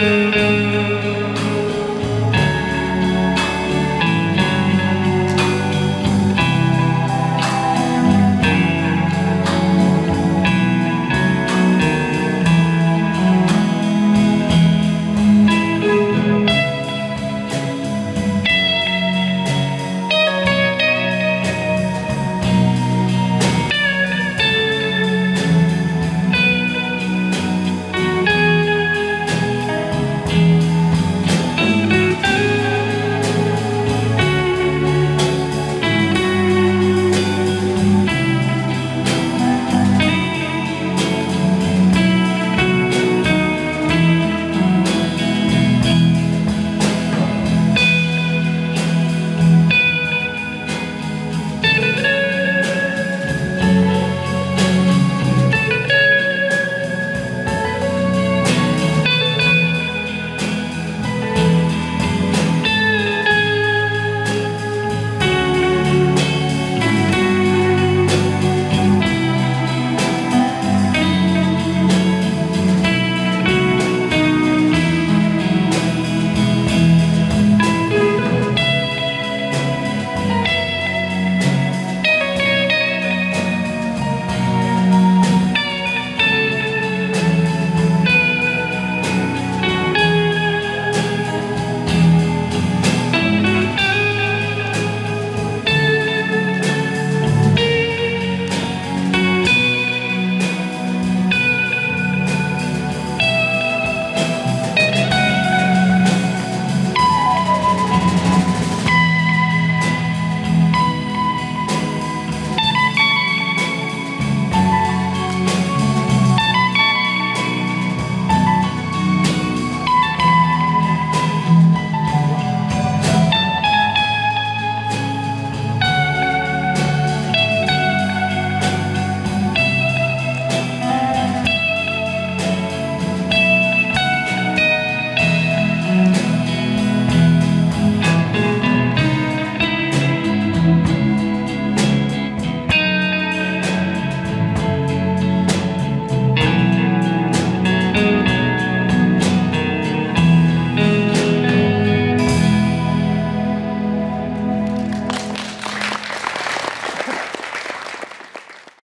Música